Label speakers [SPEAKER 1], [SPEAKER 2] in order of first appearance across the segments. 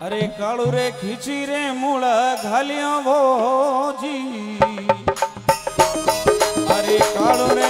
[SPEAKER 1] અરે કાળુ રે ખીચી રે મૂળ ઘાલ્યો ભોજી અરે કાળુ રે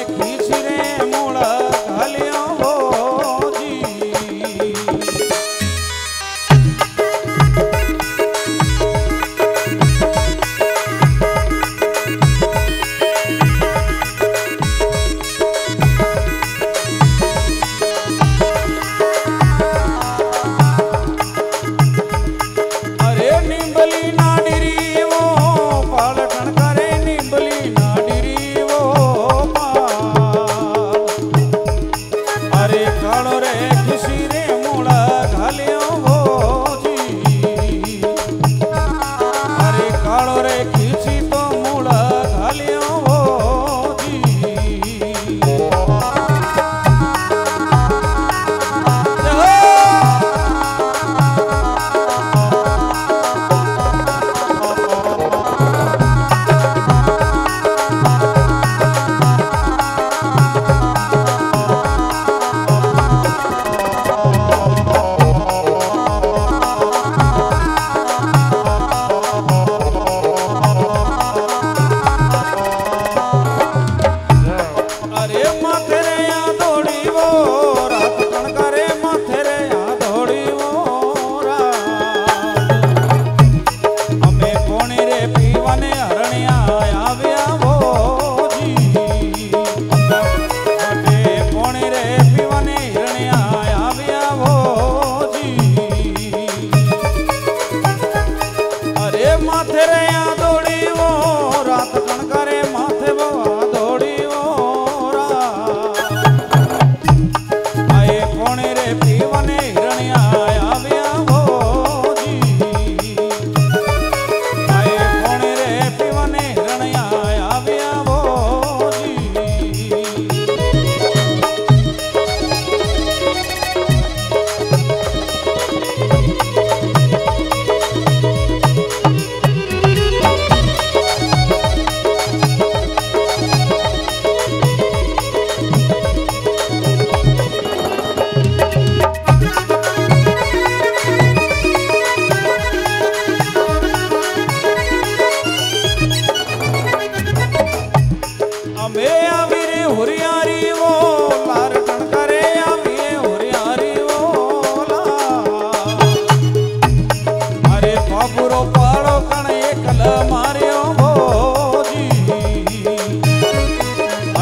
[SPEAKER 1] બુરો પાડો પણ એકલ માર્યો ભોજી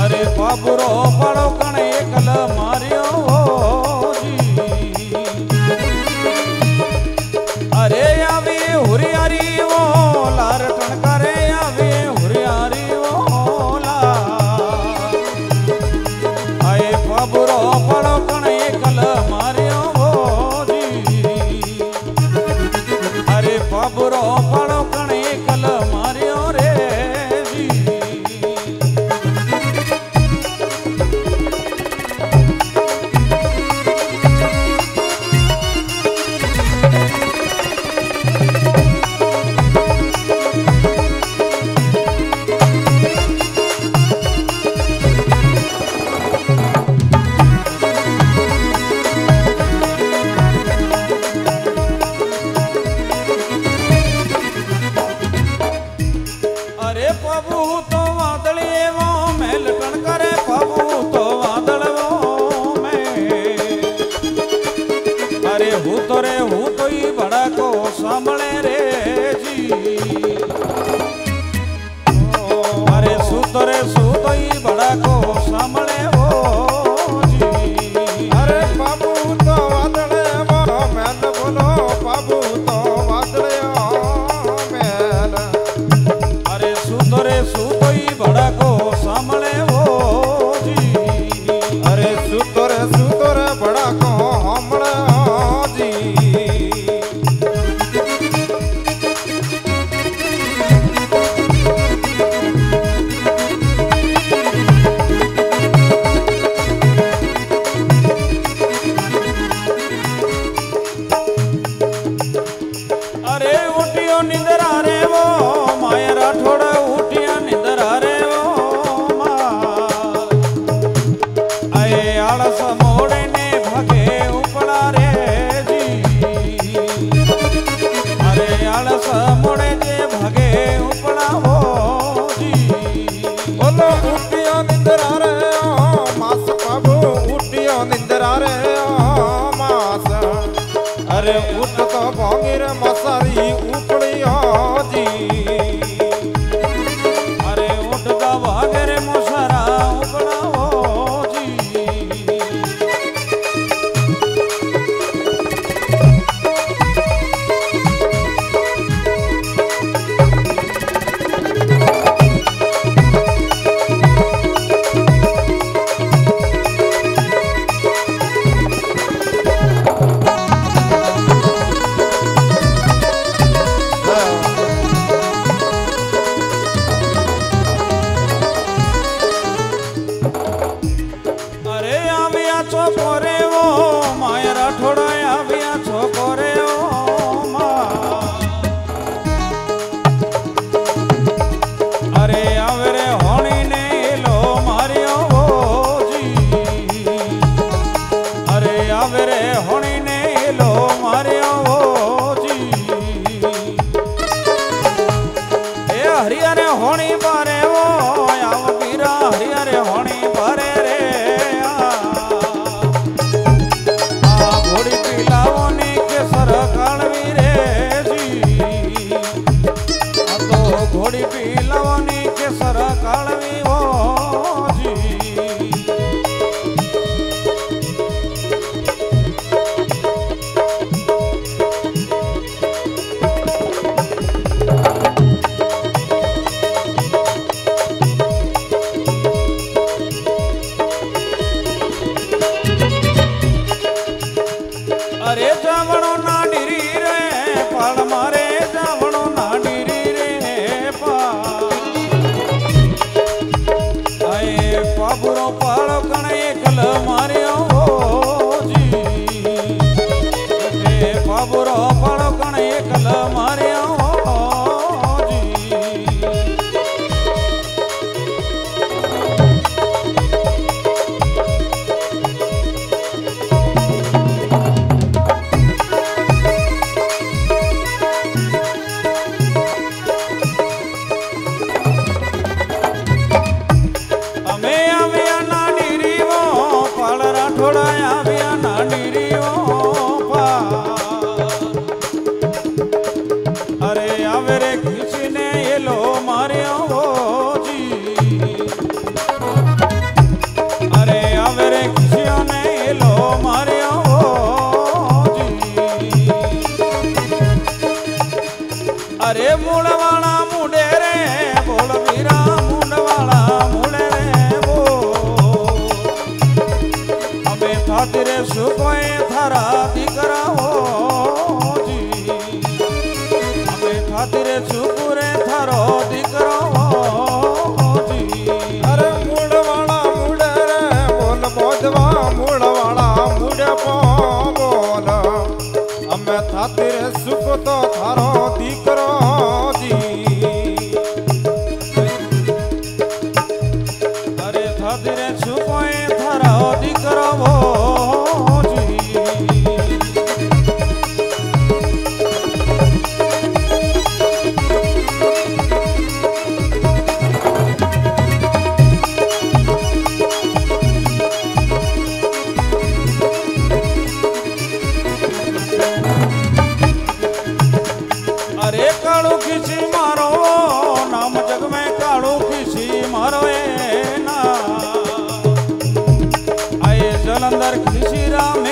[SPEAKER 1] અરે બાબુરો પાડો પણ એકલ માર્યો ભોજી અરે આવે હુરિયારી વો લાર ટણકારે આવે હુરિયારી વો લા આય બાબુરો પાડો ભૂતરે હું કોઈ ભડકો સાંભળે રે જી અરે સુતરે સુતોઈ ભડકો સાંભળે ભડકો निंदरा
[SPEAKER 2] रे वो माया राठौड़ उठिया रे वो आलस मोड़े ने भगे उपड़ा
[SPEAKER 1] रे जी। अरे आलस मोड़े ने भगे उपड़ा हो जी। बोलो उठिया निंदरा रे मास प्रभु उठिया निंदरा रे मास। अरे I'll put लर खुशी राम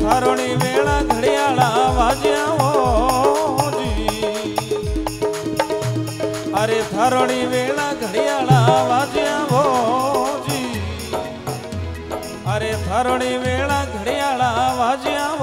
[SPEAKER 1] ફરણી વેળા ઘડિયાળા વાજ્યા અરે ધરણી વેળા ઘડિયાળા વાજ્યા ભોજી અરે ધરણી વેળા ઘડિયાળા વાજ્યા